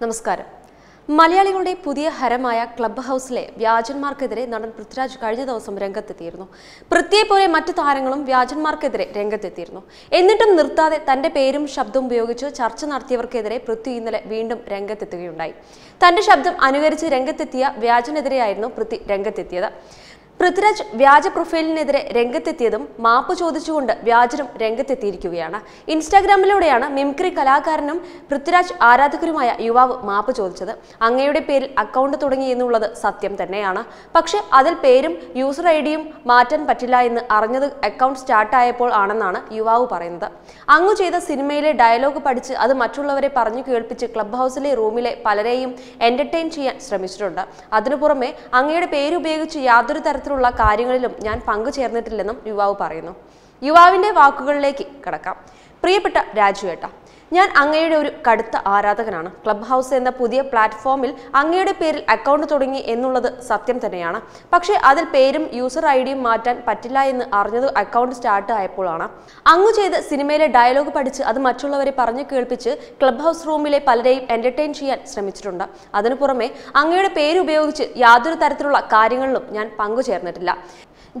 നമസ്കാരം. മലയാളികളുടെ പുതിയ ഹരമായ ക്ലബ് ഹൗസിലെ വ്യാജന്മാർക്കെതിരെ നടൻ പൃഥ്വിരാജ് കഴിഞ്ഞ ദിവസം രംഗത്തെത്തിയിരുന്നു. പൃഥ്വിയെ പോലെ മറ്റു താരങ്ങളും വ്യാജന്മാർക്കെതിരെ രംഗത്തെത്തിയിരുന്നു. എന്നിട്ടും നിർത്താതെ തന്റെ പേരും ശബ്ദവും ഉപയോഗിച്ച് ചർച്ച നടത്തിയവർക്കെതിരെ പൃഥ്വി ഇന്നലെ വീണ്ടും രംഗത്തെത്തുകയുണ്ടായി. തന്റെ ശബ്ദം അനുകരിച്ച് രംഗത്തെത്തിയ വ്യാജനെതിരെയായിരുന്നു പൃഥ്വി രംഗത്തെത്തിയത്. പൃഥ്വിരാജ് വ്യാജ പ്രൊഫൈലിനെതിരെ രംഗത്തെത്തിയതും മാപ്പ് ചോദിച്ചുകൊണ്ട് വ്യാജനും രംഗത്തെത്തിയിരിക്കുകയാണ്. ഇൻസ്റ്റാഗ്രാമിലൂടെയാണ് മിംക്രി കലാകാരനും പൃഥ്വിരാജ് ആരാധകരുമായ യുവാവ് മാപ്പ് ചോദിച്ചത്. അങ്ങയുടെ പേരിൽ അക്കൗണ്ട് തുടങ്ങി എന്നുള്ളത് സത്യം തന്നെയാണ്. പക്ഷെ അതിൽ പേരും യൂസർ ഐ ഡിയും മാറ്റാൻ പറ്റില്ല എന്ന് അറിഞ്ഞത് അക്കൗണ്ട് സ്റ്റാർട്ടായപ്പോൾ ആണെന്നാണ് യുവാവ് പറയുന്നത്. അങ്ങു ചെയ്ത സിനിമയിലെ ഡയലോഗ് പഠിച്ച് അത് മറ്റുള്ളവരെ പറഞ്ഞു കേൾപ്പിച്ച് ക്ലബ് ഹൗസിലെ റൂമിലെ പലരെയും എന്റർടൈൻ ചെയ്യാൻ ശ്രമിച്ചിട്ടുണ്ട്. അതിനു പുറമെ അങ്ങയുടെ പേരുപയോഗിച്ച് യാതൊരു യാതൊരു തരത്തിലുള്ള കാര്യങ്ങളിലും ഞാൻ പങ്കുചേർന്നിട്ടില്ലെന്നും യുവാവ് പറയുന്നു. യുവാവിന്റെ വാക്കുകളിലേക്ക് കടക്കാം. പ്രിയപ്പെട്ട രാജുവേട്ട ഞാൻ അങ്ങയുടെ ഒരു കടുത്ത ആരാധകനാണ്. ക്ലബ് ഹൗസ് എന്ന പുതിയ പ്ലാറ്റ്ഫോമിൽ അങ്ങയുടെ പേരിൽ അക്കൗണ്ട് തുടങ്ങി എന്നുള്ളത് സത്യം തന്നെയാണ്. പക്ഷേ അതിൽ പേരും യൂസർ ഐ ഡിയും മാറ്റാൻ പറ്റില്ല എന്ന് അറിഞ്ഞത് അക്കൗണ്ട് സ്റ്റാർട്ട് ആയപ്പോഴാണ്. അങ്ങ് ചെയ്ത സിനിമയിലെ ഡയലോഗ് പഠിച്ച് അത് മറ്റുള്ളവരെ പറഞ്ഞു കേൾപ്പിച്ച് ക്ലബ് ഹൗസ് റൂമിലെ പലരെയും എന്റർടൈൻ ചെയ്യാൻ ശ്രമിച്ചിട്ടുണ്ട്. അതിനു പുറമെ അങ്ങയുടെ പേരുപയോഗിച്ച് യാതൊരു തരത്തിലുള്ള കാര്യങ്ങളിലും ഞാൻ പങ്കുചേർന്നിട്ടില്ല.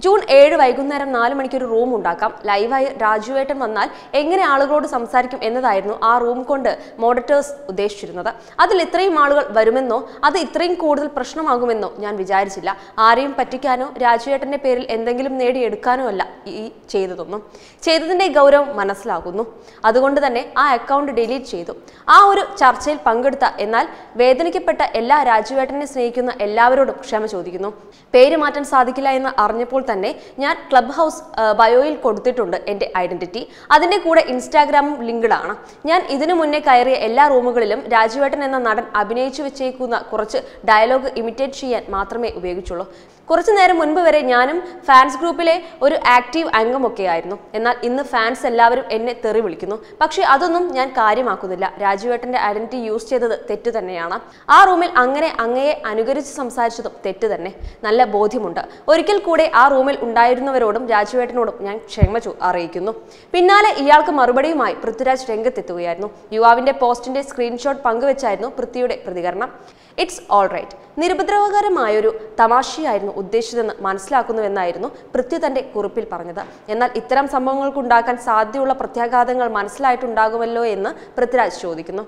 ജൂൺ ഏഴ് വൈകുന്നേരം നാല് മണിക്ക് ഒരു റൂം ഉണ്ടാക്കാം. ലൈവായി രാജുവേട്ടൻ വന്നാൽ എങ്ങനെ ആളുകളോട് സംസാരിക്കും എന്നതായിരുന്നു ആ റൂം കൊണ്ട് മോഡറ്റേഴ്സ് ഉദ്ദേശിച്ചിരുന്നത്. അതിൽ ഇത്രയും ആളുകൾ വരുമെന്നോ അത് ഇത്രയും കൂടുതൽ പ്രശ്നമാകുമെന്നോ ഞാൻ വിചാരിച്ചില്ല. ആരെയും പറ്റിക്കാനോ രാജുവേട്ടന്റെ പേരിൽ എന്തെങ്കിലും നേടിയെടുക്കാനോ അല്ല ഈ ചെയ്തതൊന്നും. ചെയ്തതിന്റെ ഗൗരവം മനസ്സിലാകുന്നു. അതുകൊണ്ട് തന്നെ ആ അക്കൗണ്ട് ഡിലീറ്റ് ചെയ്തു. ആ ഒരു ചർച്ചയിൽ പങ്കെടുത്ത എന്നാൽ വേദനിക്കപ്പെട്ട എല്ലാ രാജുവേട്ടനെ സ്നേഹിക്കുന്ന എല്ലാവരോടും ക്ഷമ ചോദിക്കുന്നു. പേര് മാറ്റാൻ സാധിക്കില്ല എന്ന് അറിഞ്ഞപ്പോൾ തന്നെ ഞാൻ ക്ലബ് ഹൗസ് ബയോയിൽ കൊടുത്തിട്ടുണ്ട് എന്റെ ഐഡന്റിറ്റി അതിന്റെ കൂടെ ഇൻസ്റ്റാഗ്രാമും ലിങ്ക്ഡാണ്. ഞാൻ ഇതിനു മുന്നേ കയറിയ എല്ലാ റൂമുകളിലും രാജുവേട്ടൻ എന്ന നടൻ അഭിനയിച്ചു വെച്ചേക്കുന്ന കുറച്ച് ഡയലോഗ് ഇമിറ്റേറ്റ് ചെയ്യാൻ മാത്രമേ ഉപയോഗിച്ചുള്ളൂ. കുറച്ചു നേരം മുൻപ് വരെ ഞാനും ഫാൻസ് ഗ്രൂപ്പിലെ ഒരു ആക്റ്റീവ് അംഗമൊക്കെ ആയിരുന്നു എന്നാൽ ഇന്ന് ഫാൻസ് എല്ലാവരും എന്നെ തെറി വിളിക്കുന്നു. പക്ഷേ അതൊന്നും ഞാൻ കാര്യമാക്കുന്നില്ല. രാജുവേട്ടന്റെ ഐഡന്റിറ്റി യൂസ് ചെയ്തത് തെറ്റ് തന്നെയാണ്. ആ റൂമിൽ അങ്ങനെ അങ്ങയെ അനുകരിച്ച് സംസാരിച്ചതും തെറ്റ് തന്നെ. നല്ല ബോധ്യമുണ്ട്. ഒരിക്കൽ കൂടെ ആ റൂമിൽ ഉണ്ടായിരുന്നവരോടും രാജുവേട്ടനോടും ഞാൻ ക്ഷമ അറിയിക്കുന്നു. പിന്നാലെ ഇയാൾക്ക് മറുപടിയുമായി പൃഥ്വിരാജ് രംഗത്തെത്തുകയായിരുന്നു. യുവാവിന്റെ പോസ്റ്റിന്റെ സ്ക്രീൻഷോട്ട് പങ്കുവെച്ചായിരുന്നു പൃഥ്വിയുടെ പ്രതികരണം. ഇറ്റ്സ് ഓൾ റൈറ്റ് നിരുപദ്രവകരമായൊരു തമാശയായിരുന്നു ഉദ്ദേശിച്ചതെന്ന് മനസ്സിലാക്കുന്നുവെന്നായിരുന്നു പൃഥ്വി തന്റെ കുറിപ്പിൽ പറഞ്ഞത്. എന്നാൽ ഇത്തരം സംഭവങ്ങൾക്കുണ്ടാക്കാൻ സാധ്യതയുള്ള പ്രത്യാഘാതങ്ങൾ മനസ്സിലായിട്ടുണ്ടാകുമല്ലോ എന്ന് പൃഥ്വിരാജ് ചോദിക്കുന്നു.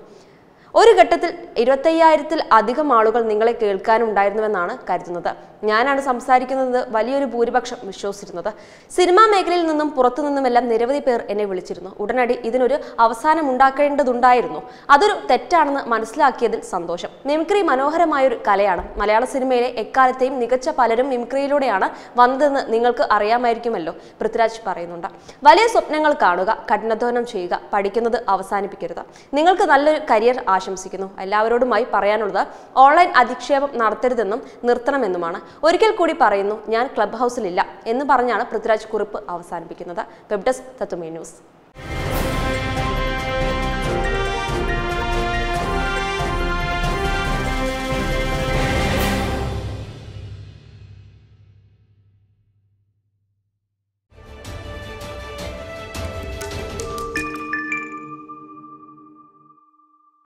ഒരു ഘട്ടത്തിൽ ഇരുപത്തയ്യായിരത്തിൽ അധികം ആളുകൾ നിങ്ങളെ കേൾക്കാനുണ്ടായിരുന്നുവെന്നാണ് കരുതുന്നത്. ഞാനാണ് സംസാരിക്കുന്നത് വലിയൊരു ഭൂരിപക്ഷം വിശ്വസിച്ചിരുന്നത്. സിനിമാ മേഖലയിൽ നിന്നും പുറത്തു നിന്നുമെല്ലാം നിരവധി പേർ എന്നെ വിളിച്ചിരുന്നു. ഉടനടി ഇതിനൊരു അവസാനം ഉണ്ടാക്കേണ്ടതുണ്ടായിരുന്നു അതൊരു തെറ്റാണെന്ന് മനസ്സിലാക്കിയതിൽ സന്തോഷം. മിമിക്രി മനോഹരമായൊരു കലയാണ്. മലയാള സിനിമയിലെ എക്കാലത്തെയും മികച്ച പലരും മിമിക്രിയിലൂടെയാണ് വന്നതെന്ന് നിങ്ങൾക്ക് അറിയാമായിരിക്കുമല്ലോ പൃഥ്വിരാജ് പറയുന്നുണ്ട്. വലിയ സ്വപ്നങ്ങൾ കാണുക കഠിനാധ്വാനം ചെയ്യുക പഠിക്കുന്നത് അവസാനിപ്പിക്കരുത്. നിങ്ങൾക്ക് നല്ലൊരു കരിയർ ആശംസിക്കുന്നു. എല്ലാവരോടുമായി പറയാനുള്ളത് ഓൺലൈൻ അധിക്ഷേപം നടത്തരുതെന്നും നിർത്തണമെന്നുമാണ്. ഒരിക്കൽ കൂടി പറയുന്നു ഞാൻ ക്ലബ് ഹൗസിലില്ല എന്ന് പറഞ്ഞാണ് പൃഥ്വിരാജ് കുറിപ്പ് അവസാനിപ്പിക്കുന്നത്. വെബ് ഡെസ്ക് തത്തുമേ ന്യൂസ്.